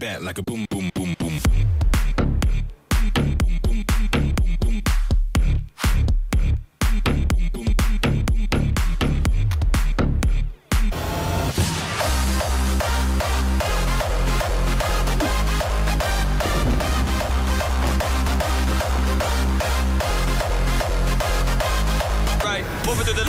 back like a boom, boom, boom, boom, boom. Over to the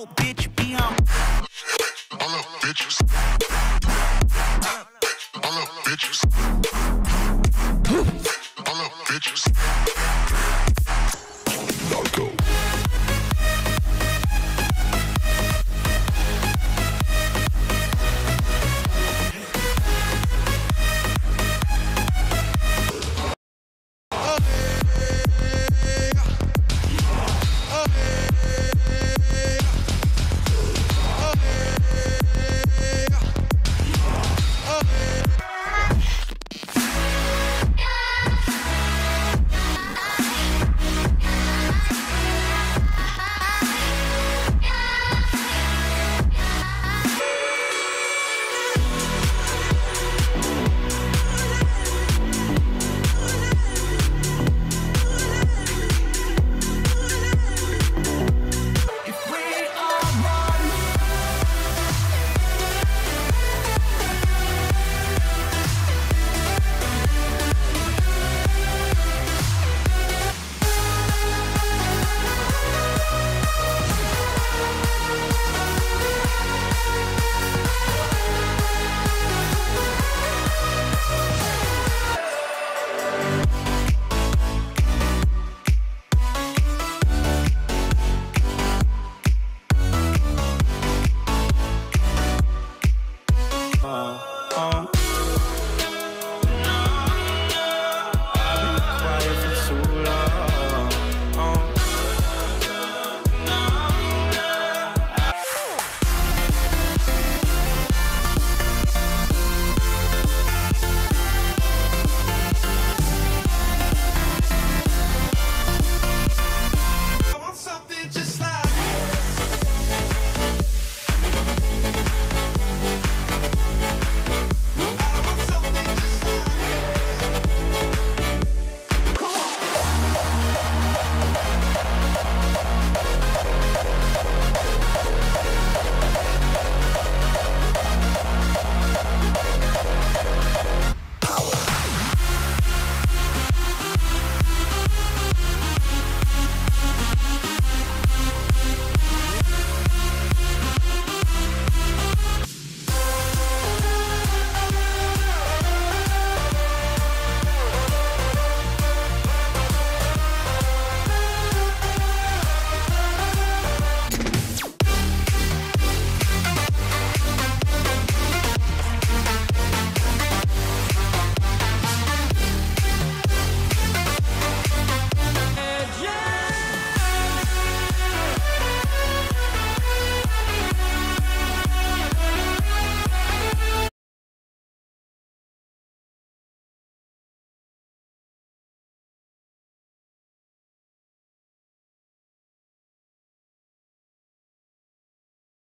broke bitch.